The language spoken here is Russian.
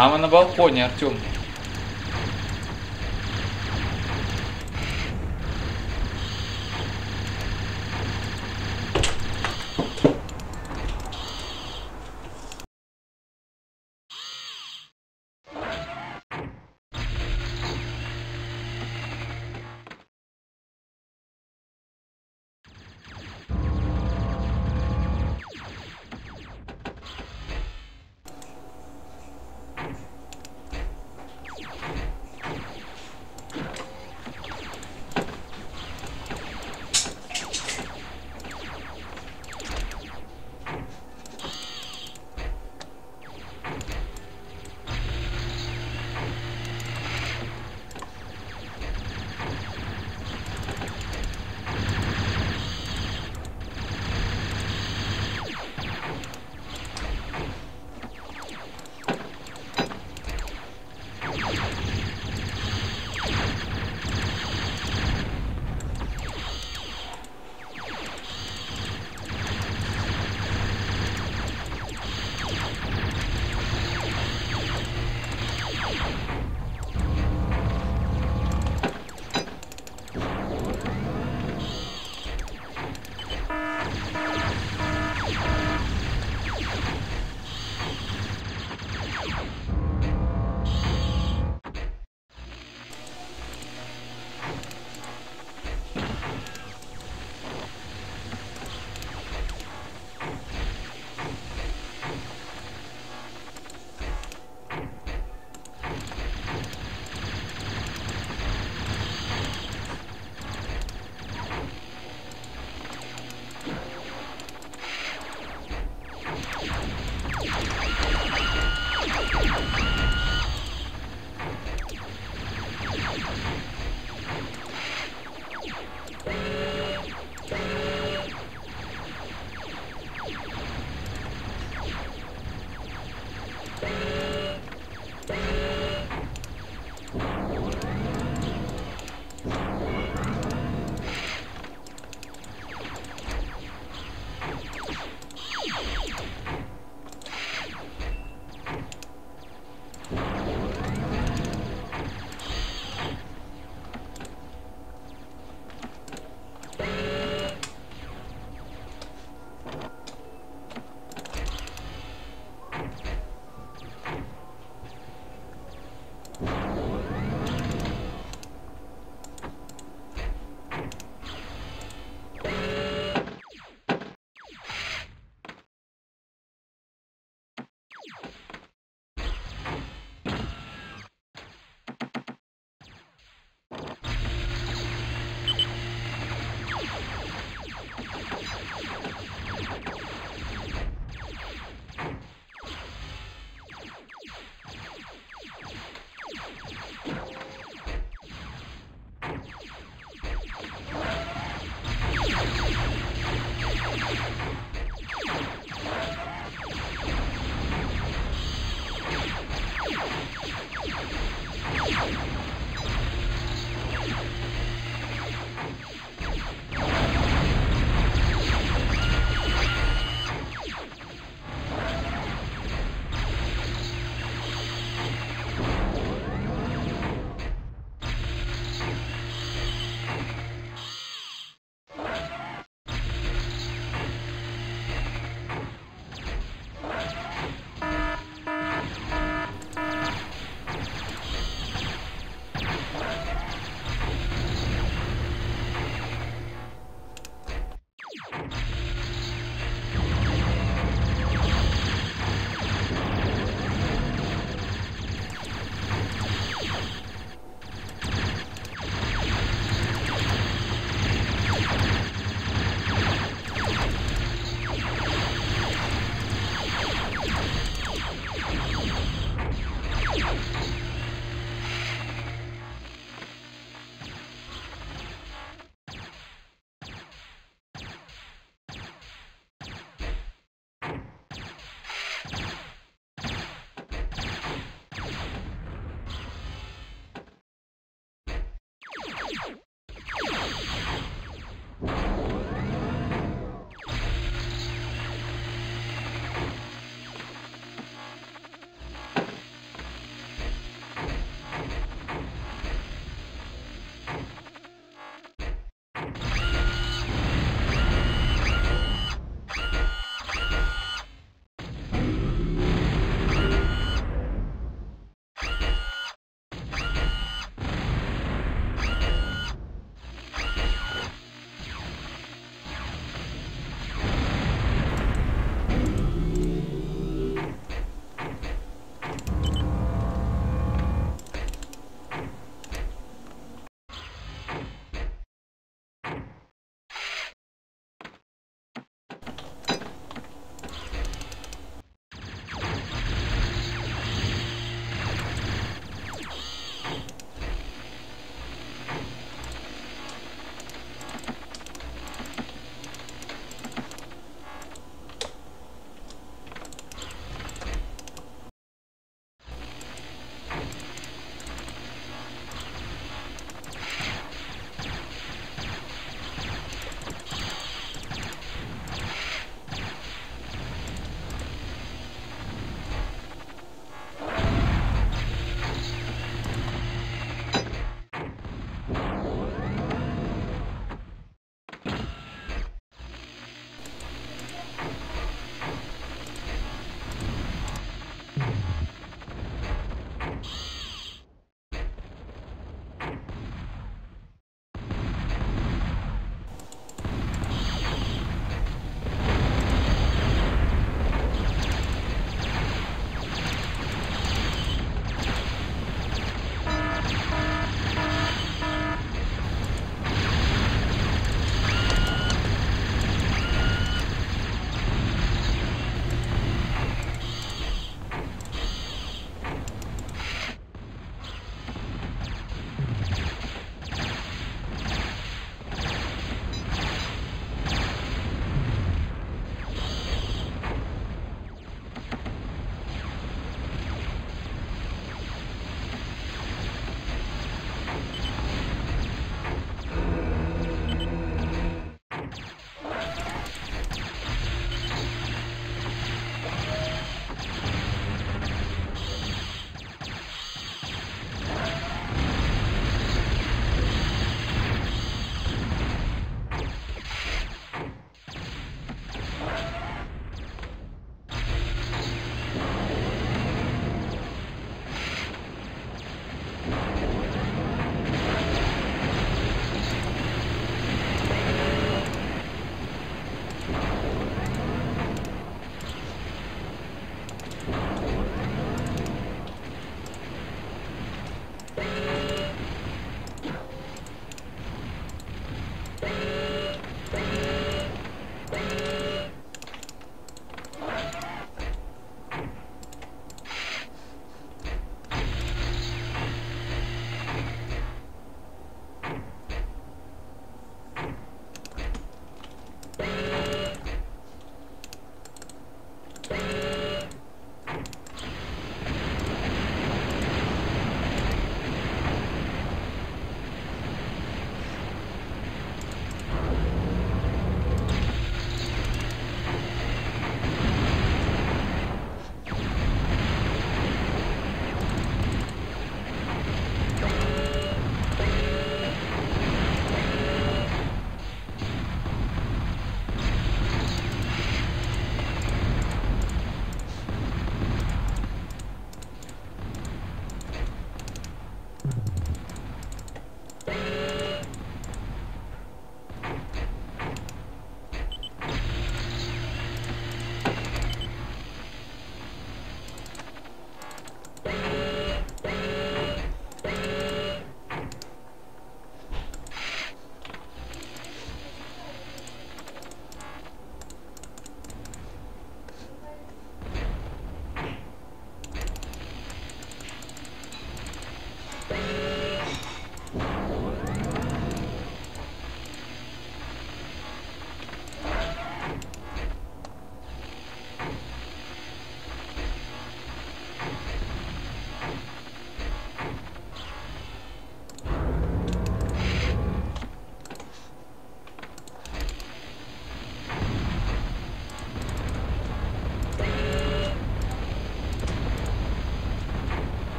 Мама на балконе, Артем.